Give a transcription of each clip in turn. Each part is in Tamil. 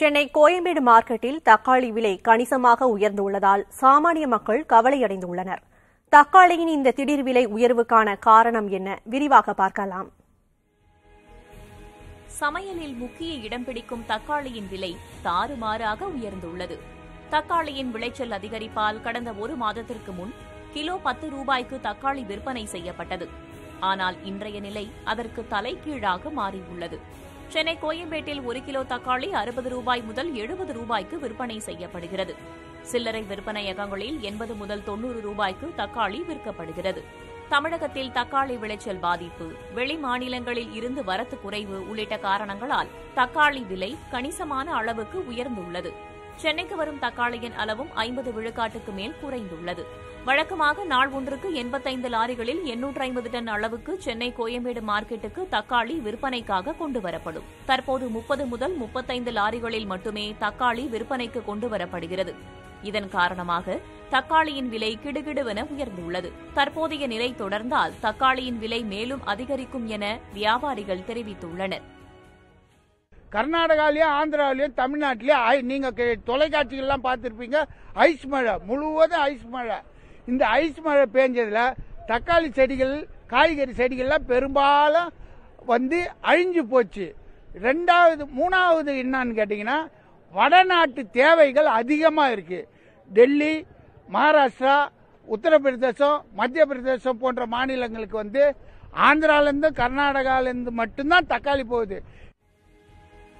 சென்னை கோயம்பேடு மார்க்கெட்டில் தக்காளி விலை கணிசமாக உயர்ந்துள்ளதால் சாமானிய மக்கள் கவலையடைந்துள்ளனர். தக்காளியின் இந்த திடீர் விலை உயர்வுக்கான காரணம் என்ன? விரிவாக பார்க்கலாம். சமையலில் முக்கிய இடம் பிடிக்கும் தக்காளியின் விலை தாறுமாறாக உயர்ந்துள்ளது. தக்காளியின் விளைச்சல் அதிகரிப்பால் கடந்த ஒரு மாதத்திற்கு முன் கிலோ பத்து ரூபாய்க்கு தக்காளி விற்பனை செய்யப்பட்டது. ஆனால் இன்றைய நிலை அதற்கு தலைகீழாக மாறியுள்ளது. சென்னை கோயம்பேட்டில் ஒரு கிலோ தக்காளி அறுபது ரூபாய் முதல் எழுபது ரூபாய்க்கு விற்பனை செய்யப்படுகிறது. சில்லறை விற்பனையகங்களில் எண்பது முதல் தொன்னூறு ரூபாய்க்கு தக்காளி விற்கப்படுகிறது. தமிழகத்தில் தக்காளி விளைச்சல் பாதிப்பு வெளி மாநிலங்களில் இருந்து வரத்து குறைவு உள்ளிட்ட காரணங்களால் தக்காளி விலை கணிசமான அளவுக்கு உயர்ந்துள்ளது. சென்னைக்கு வரும் தக்காளியின் அளவும் ஐம்பது விழுக்காட்டுக்கு மேல் குறைந்துள்ளது. வழக்கமாக நாள் ஒன்றுக்கு எண்பத்தைந்து லாரிகளில் எண்ணூற்று ஐம்பது டன் அளவுக்கு சென்னை கோயம்பேடு மார்க்கெட்டுக்கு தக்காளி விற்பனைக்காக கொண்டு வரப்படும். தற்போது முப்பது முதல் முப்பத்தைந்து லாரிகளில் மட்டுமே தக்காளி விற்பனைக்கு கொண்டு வரப்படுகிறது. இதன் காரணமாக தக்காளியின் விலை கிடுகிடுவென உயர்ந்துள்ளது. தற்போதைய நிலை தொடர்ந்தால் தக்காளியின் விலை மேலும் அதிகரிக்கும் என வியாபாரிகள் தெரிவித்துள்ளனர். கர்நாடகாலேயே ஆந்திராவிலையும் தமிழ்நாட்டிலேயே ஐ- நீங்க தொலைக்காட்சிகள்லாம் பார்த்துருப்பீங்க. ஐஸ் மழை முழுவதும் ஐஸ் மழை. இந்த ஐஸ் மழை பேஞ்சதில் தக்காளி செடிகள் காய்கறி செடிகள்லாம் பெரும்பாலும் வந்து அழிஞ்சு போச்சு. ரெண்டாவது மூணாவது என்னன்னு கேட்டிங்கன்னா வடநாட்டு தேவைகள் அதிகமாக இருக்கு. டெல்லி மகாராஷ்டிரா உத்தரப்பிரதேசம் மத்திய பிரதேசம் போன்ற மாநிலங்களுக்கு வந்து ஆந்திராலேருந்து கர்நாடகாலேருந்து மட்டும்தான் தக்காளி போகுது.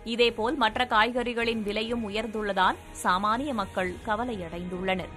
இதேபோல் மற்ற காய்கறிகளின் விலையும் உயர்ந்துள்ளதால் சாமானிய மக்கள் கவலையடைந்துள்ளனர்.